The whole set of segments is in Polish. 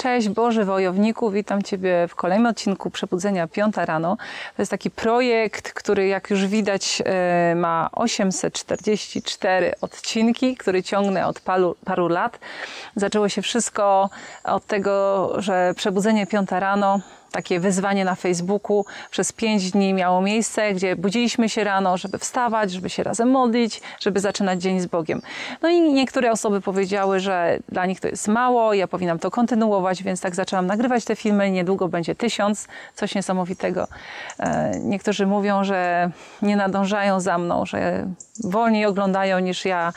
Cześć Boże Wojowniku, witam Ciebie w kolejnym odcinku Przebudzenia Piąta rano. To jest taki projekt, który jak już widać e, ma 844 odcinki, który ciągnę od paru, paru lat. Zaczęło się wszystko od tego, że Przebudzenie Piąta rano takie wyzwanie na Facebooku przez pięć dni miało miejsce, gdzie budziliśmy się rano, żeby wstawać, żeby się razem modlić, żeby zaczynać dzień z Bogiem. No i niektóre osoby powiedziały, że dla nich to jest mało, ja powinnam to kontynuować, więc tak zaczęłam nagrywać te filmy. Niedługo będzie tysiąc, coś niesamowitego. E, niektórzy mówią, że nie nadążają za mną, że wolniej oglądają niż ja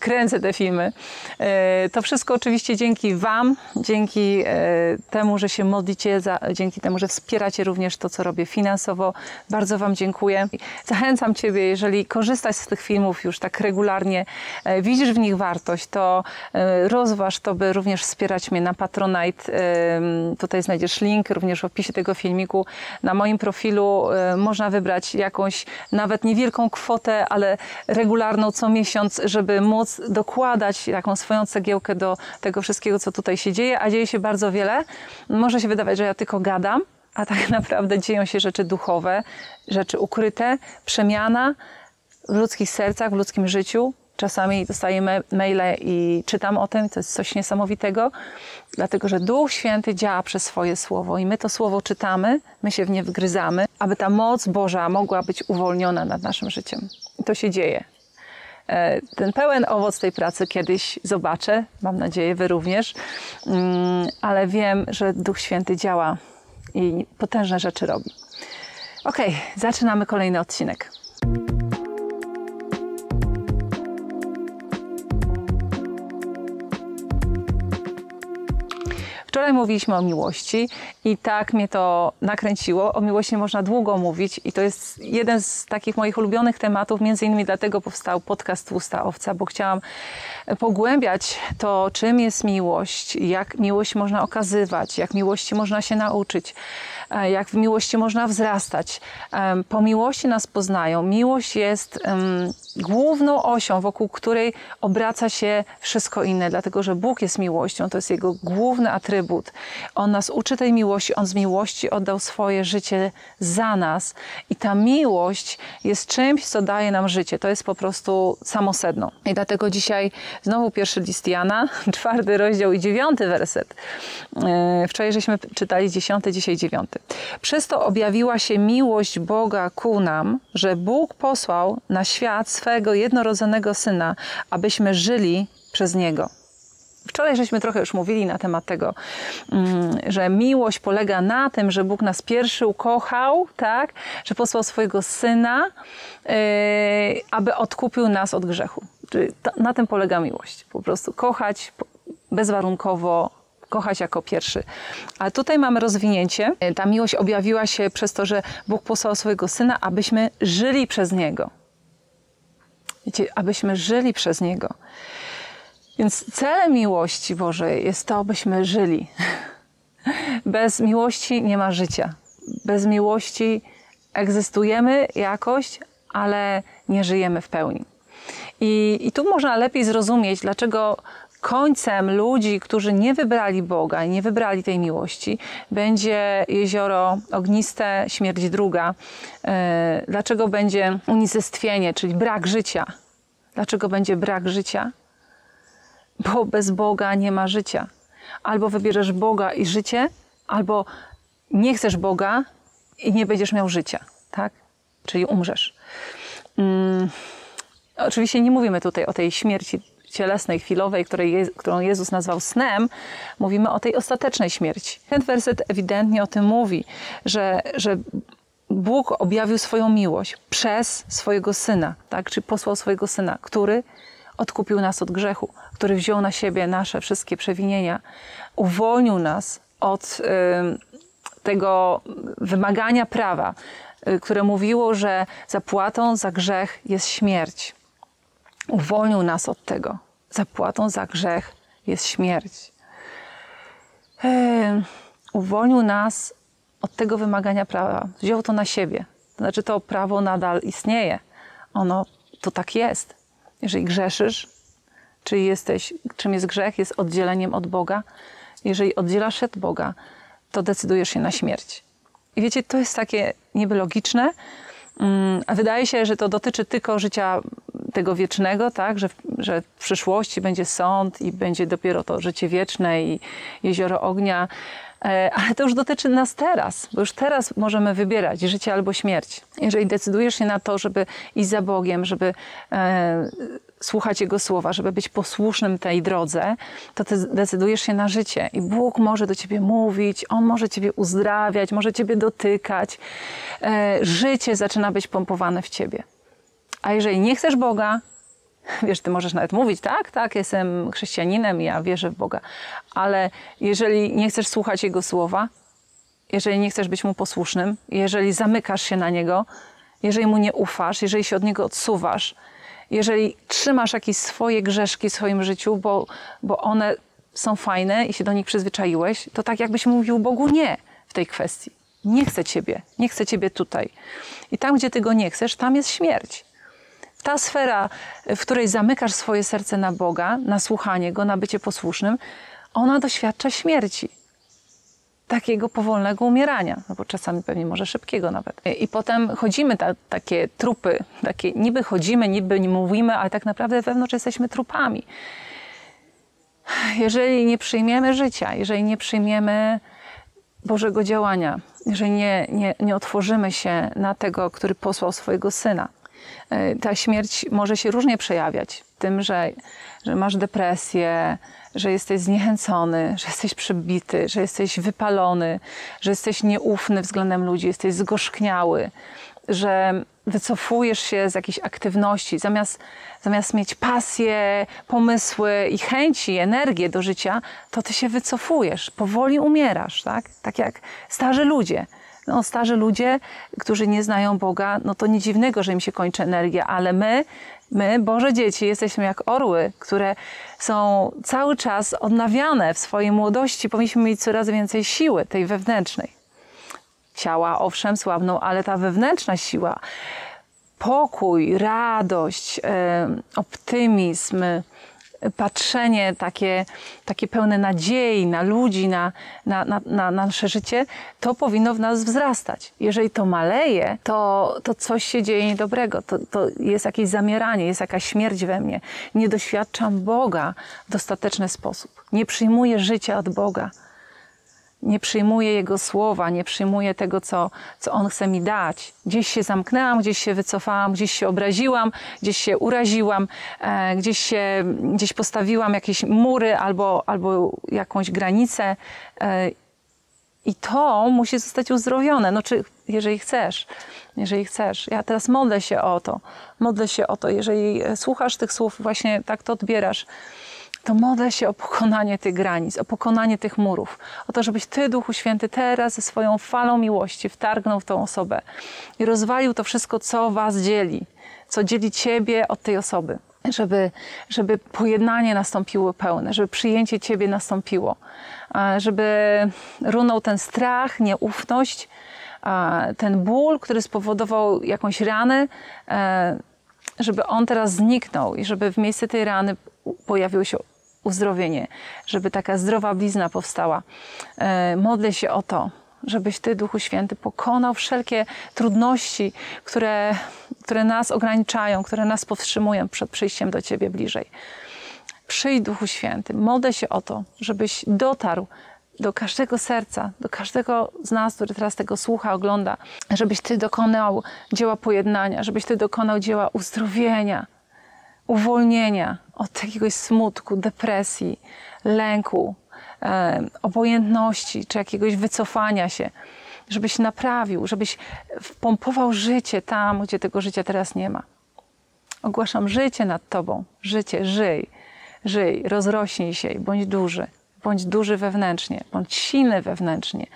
kręcę te filmy. E, to wszystko oczywiście dzięki Wam, dzięki e, temu, że się modlicie, dzięki dzięki temu, że wspieracie również to, co robię finansowo. Bardzo Wam dziękuję. Zachęcam Ciebie, jeżeli korzystasz z tych filmów już tak regularnie, e, widzisz w nich wartość, to e, rozważ to, by również wspierać mnie na Patronite. Tutaj znajdziesz link również w opisie tego filmiku. Na moim profilu e, można wybrać jakąś nawet niewielką kwotę, ale regularną co miesiąc, żeby móc dokładać taką swoją cegiełkę do tego wszystkiego, co tutaj się dzieje, a dzieje się bardzo wiele. Może się wydawać, że ja tylko gadam, a tak naprawdę dzieją się rzeczy duchowe, rzeczy ukryte, przemiana w ludzkich sercach, w ludzkim życiu. Czasami dostaję maile i czytam o tym, to jest coś niesamowitego, dlatego że Duch Święty działa przez swoje słowo i my to słowo czytamy, my się w nie wgryzamy, aby ta moc Boża mogła być uwolniona nad naszym życiem. I to się dzieje. E, ten pełen owoc tej pracy kiedyś zobaczę, mam nadzieję, Wy również, mm, ale wiem, że Duch Święty działa i potężne rzeczy robi. Ok, zaczynamy kolejny odcinek. Wczoraj mówiliśmy o miłości i tak mnie to nakręciło. O miłości można długo mówić i to jest jeden z takich moich ulubionych tematów. Między innymi dlatego powstał podcast Tłusta Owca, bo chciałam pogłębiać to, czym jest miłość, jak miłość można okazywać, jak miłości można się nauczyć, jak w miłości można wzrastać. Po miłości nas poznają. Miłość jest główną osią, wokół której obraca się wszystko inne, dlatego że Bóg jest miłością, to jest Jego główny atrybut. On nas uczy tej miłości, On z miłości oddał swoje życie za nas i ta miłość jest czymś, co daje nam życie. To jest po prostu samosedno. I dlatego dzisiaj znowu pierwszy list Jana, czwarty rozdział i dziewiąty werset. E, wczoraj żeśmy czytali dziesiąty, dzisiaj dziewiąty. Przez to objawiła się miłość Boga ku nam, że Bóg posłał na świat swego jednorodzonego Syna, abyśmy żyli przez Niego. Wczoraj żeśmy trochę już mówili na temat tego, mm, że miłość polega na tym, że Bóg nas pierwszy ukochał, tak? że posłał swojego Syna, yy, aby odkupił nas od grzechu. Czyli na tym polega miłość. Po prostu kochać bezwarunkowo, kochać jako pierwszy. Ale tutaj mamy rozwinięcie. Ta miłość objawiła się przez to, że Bóg posłał swojego Syna, abyśmy żyli przez Niego. Wiecie, abyśmy żyli przez Niego. Więc celem miłości Bożej jest to, abyśmy żyli. Bez miłości nie ma życia. Bez miłości egzystujemy jakoś, ale nie żyjemy w pełni. I, I tu można lepiej zrozumieć, dlaczego końcem ludzi, którzy nie wybrali Boga i nie wybrali tej miłości, będzie jezioro ogniste, śmierć druga. E, dlaczego będzie unicestwienie, czyli brak życia? Dlaczego będzie brak życia? Bo bez Boga nie ma życia. Albo wybierzesz Boga i życie, albo nie chcesz Boga i nie będziesz miał życia, tak? Czyli umrzesz. Hmm. Oczywiście nie mówimy tutaj o tej śmierci cielesnej, chwilowej, której którą Jezus nazwał snem, mówimy o tej ostatecznej śmierci. Ten werset ewidentnie o tym mówi, że, że Bóg objawił swoją miłość przez swojego Syna, tak? czy posłał swojego Syna, który odkupił nas od grzechu, który wziął na siebie nasze wszystkie przewinienia, uwolnił nas od y, tego wymagania prawa, y, które mówiło, że zapłatą za grzech jest śmierć. Uwolnił nas od tego. Zapłatą za grzech jest śmierć. Uwolnił nas od tego wymagania prawa. Wziął to na siebie. To znaczy, to prawo nadal istnieje. Ono to tak jest. Jeżeli grzeszysz, czyli jesteś, czym jest grzech, jest oddzieleniem od Boga. jeżeli oddzielasz się od Boga, to decydujesz się na śmierć. I wiecie, to jest takie niby logiczne, mm, wydaje się, że to dotyczy tylko życia tego wiecznego, tak? że, że w przyszłości będzie sąd i będzie dopiero to życie wieczne i jezioro ognia. E, ale to już dotyczy nas teraz, bo już teraz możemy wybierać życie albo śmierć. Jeżeli decydujesz się na to, żeby iść za Bogiem, żeby e, słuchać Jego słowa, żeby być posłusznym tej drodze, to ty decydujesz się na życie. I Bóg może do ciebie mówić, On może ciebie uzdrawiać, może ciebie dotykać. E, życie zaczyna być pompowane w ciebie. A jeżeli nie chcesz Boga, wiesz, ty możesz nawet mówić, tak, tak, jestem chrześcijaninem, ja wierzę w Boga, ale jeżeli nie chcesz słuchać Jego słowa, jeżeli nie chcesz być Mu posłusznym, jeżeli zamykasz się na Niego, jeżeli Mu nie ufasz, jeżeli się od Niego odsuwasz, jeżeli trzymasz jakieś swoje grzeszki w swoim życiu, bo, bo one są fajne i się do nich przyzwyczaiłeś, to tak jakbyś mówił Bogu nie w tej kwestii. Nie chcę Ciebie, nie chcę Ciebie tutaj. I tam, gdzie Ty go nie chcesz, tam jest śmierć ta sfera, w której zamykasz swoje serce na Boga, na słuchanie Go, na bycie posłusznym, ona doświadcza śmierci. Takiego powolnego umierania, no bo czasami pewnie może szybkiego nawet. I potem chodzimy, ta, takie trupy, takie niby chodzimy, niby nie mówimy, ale tak naprawdę wewnątrz jesteśmy trupami. Jeżeli nie przyjmiemy życia, jeżeli nie przyjmiemy Bożego działania, jeżeli nie, nie, nie otworzymy się na tego, który posłał swojego syna, ta śmierć może się różnie przejawiać. Tym, że, że masz depresję, że jesteś zniechęcony, że jesteś przebity, że jesteś wypalony, że jesteś nieufny względem ludzi, jesteś zgorzkniały, że wycofujesz się z jakiejś aktywności, zamiast, zamiast mieć pasję, pomysły i chęci, energię do życia, to ty się wycofujesz, powoli umierasz, tak? Tak jak starzy ludzie no, starzy ludzie, którzy nie znają Boga, no to nie dziwnego, że im się kończy energia, ale my, my, Boże dzieci, jesteśmy jak orły, które są cały czas odnawiane w swojej młodości. Powinniśmy mieć coraz więcej siły, tej wewnętrznej. Ciała, owszem, sławną, ale ta wewnętrzna siła, pokój, radość, optymizm, patrzenie takie, takie pełne nadziei na ludzi, na, na, na, na nasze życie, to powinno w nas wzrastać. Jeżeli to maleje, to, to coś się dzieje niedobrego, to, to jest jakieś zamieranie, jest jakaś śmierć we mnie. Nie doświadczam Boga w dostateczny sposób. Nie przyjmuję życia od Boga nie przyjmuję Jego słowa, nie przyjmuję tego, co, co On chce mi dać. Gdzieś się zamknęłam, gdzieś się wycofałam, gdzieś się obraziłam, gdzieś się uraziłam, e, gdzieś się, gdzieś postawiłam jakieś mury albo, albo jakąś granicę. E, I to musi zostać uzdrowione. No, czy, jeżeli chcesz, jeżeli chcesz. Ja teraz modlę się o to. Modlę się o to. Jeżeli słuchasz tych słów, właśnie tak to odbierasz, to modlę się o pokonanie tych granic, o pokonanie tych murów, o to, żebyś Ty, Duchu Święty, teraz ze swoją falą miłości wtargnął w tą osobę i rozwalił to wszystko, co Was dzieli, co dzieli Ciebie od tej osoby. Żeby, żeby pojednanie nastąpiło pełne, żeby przyjęcie Ciebie nastąpiło, żeby runął ten strach, nieufność, ten ból, który spowodował jakąś ranę, e, żeby on teraz zniknął i żeby w miejsce tej rany pojawiło się uzdrowienie, żeby taka zdrowa blizna powstała. E, modlę się o to, żebyś Ty, Duchu Święty, pokonał wszelkie trudności, które, które nas ograniczają, które nas powstrzymują przed przyjściem do Ciebie bliżej. Przyjdź, Duchu Święty, modlę się o to, żebyś dotarł do każdego serca, do każdego z nas, który teraz tego słucha, ogląda, żebyś Ty dokonał dzieła pojednania, żebyś Ty dokonał dzieła uzdrowienia, uwolnienia od jakiegoś smutku, depresji, lęku, e, obojętności czy jakiegoś wycofania się, żebyś naprawił, żebyś wpompował życie tam, gdzie tego życia teraz nie ma. Ogłaszam życie nad Tobą. Życie, żyj, żyj, rozrośnij się i bądź duży. Bądź duży wewnętrznie, bądź silny wewnętrznie,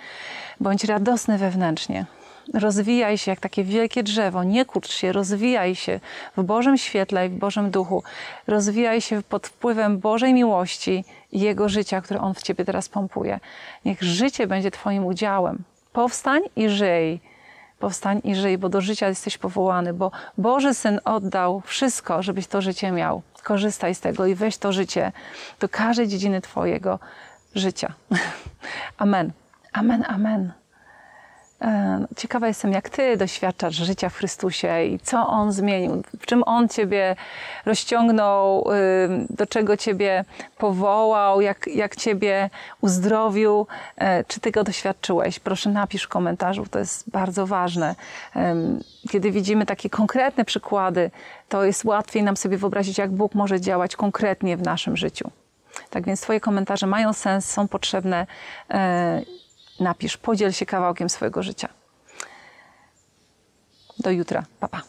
bądź radosny wewnętrznie rozwijaj się jak takie wielkie drzewo, nie kurcz się, rozwijaj się w Bożym świetle i w Bożym duchu. Rozwijaj się pod wpływem Bożej miłości i Jego życia, które On w Ciebie teraz pompuje. Niech życie będzie Twoim udziałem. Powstań i żyj. Powstań i żyj, bo do życia jesteś powołany, bo Boży Syn oddał wszystko, żebyś to życie miał. Korzystaj z tego i weź to życie do każdej dziedziny Twojego życia. Amen. Amen, amen. E, Ciekawa jestem, jak Ty doświadczasz życia w Chrystusie i co On zmienił, w czym On Ciebie rozciągnął, do czego Ciebie powołał, jak, jak Ciebie uzdrowił. E, Czy Ty go doświadczyłeś? Proszę napisz w komentarzu, to jest bardzo ważne. Kiedy widzimy takie konkretne przykłady, to jest łatwiej nam sobie wyobrazić, jak Bóg może działać konkretnie w naszym życiu. Tak więc Twoje komentarze mają sens, są potrzebne. Napisz, podziel się kawałkiem swojego życia. Do jutra. Pa, pa.